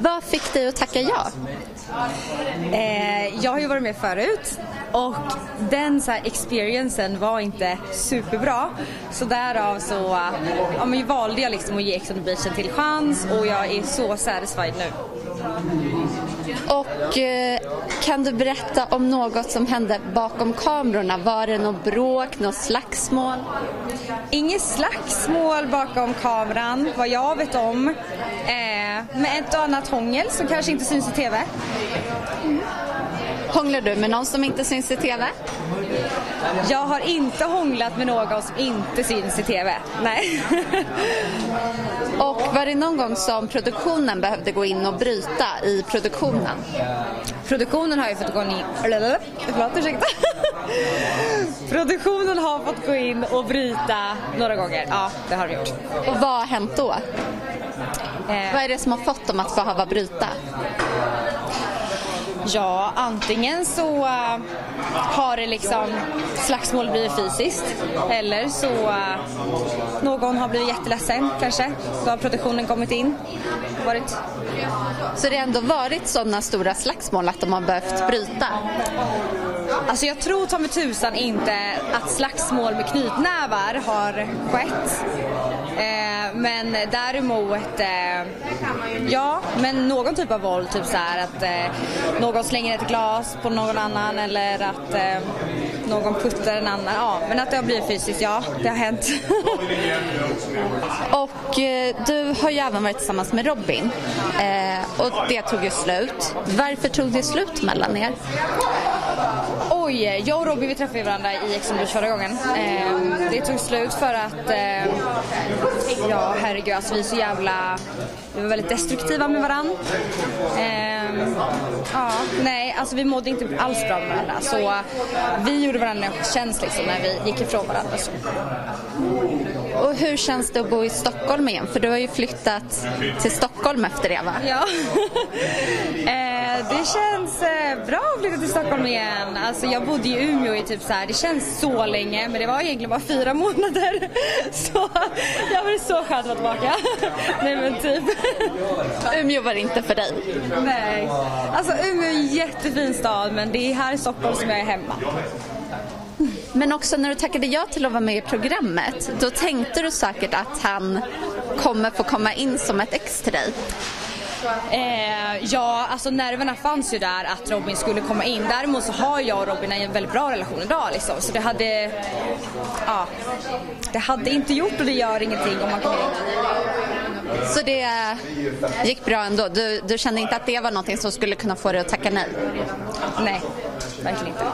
Vad fick dig att tacka ja? Eh, jag har ju varit med förut och den så här, experiencen var inte superbra. Så därav så ja, men valde jag liksom att ge Ex on the Beach en till chans och jag är så satisfied nu. Och eh, kan du berätta om något som hände bakom kamerorna? Var det något bråk, något slagsmål? Inget slagsmål bakom kameran vad jag vet om. Eh, med ett och annat hångel som kanske inte syns i TV. Mm. Hånglar du med någon som inte syns i TV? Jag har inte hånglat med någon som inte syns i TV. Nej. och var det någon gång som produktionen behövde gå in och bryta i produktionen? Produktionen har ju fått gå in... Förlåt, ursäkta. Produktionen har fått gå in och bryta några gånger. Ja, det har de gjort. Och vad har hänt då? Eh. Vad är det som har fått dem att behöva bryta? Ja, antingen så uh, har det liksom slagsmål blivit fysiskt eller så uh, någon har blivit jätteledsen kanske. Då har produktionen kommit in. Varit. Så det har ändå varit sådana stora slagsmål att de har behövt bryta? Alltså jag tror ta med tusan inte att slagsmål med knytnävar har skett. Eh, men däremot, eh, ja, men någon typ av våld, typ så här att eh, någon slänger ett glas på någon annan eller att eh, någon puttar en annan. Ja, men att det har blivit fysiskt, ja, det har hänt. och eh, du har ju även varit tillsammans med Robin eh, och det tog ju slut. Varför tog det slut mellan er? Oj, jag och Robin vi träffade varandra i Ex förra gången. Eh, det tog slut för att, eh, ja herregud, alltså vi är så jävla, vi var väldigt destruktiva med varandra. Eh, ja, nej, alltså vi mådde inte alls bra med varandra. Så vi gjorde varandra en tjänst liksom när vi gick ifrån varandra. Så. Och hur känns det att bo i Stockholm igen? För du har ju flyttat till Stockholm efter det va? Ja, eh, det känns eh, bra att flytta till Stockholm igen. Alltså jag bodde i Umeå i typ så här, det känns så länge men det var egentligen bara fyra månader. Så så skönt att vara tillbaka. Nej men typ. Umeå var inte för dig? Nej. Alltså Umeå är en jättefin stad men det är här i Stockholm som jag är hemma. Men också när du tackade ja till att vara med i programmet, då tänkte du säkert att han kommer få komma in som ett ex till dig? Eh, ja, alltså nerverna fanns ju där att Robin skulle komma in. Däremot så har jag och Robin en väldigt bra relation idag liksom. Så det hade, ja, det hade inte gjort och det gör ingenting om man kommer in. Så det gick bra ändå? Du, du kände inte att det var någonting som skulle kunna få dig att tacka nej? Nej, verkligen inte.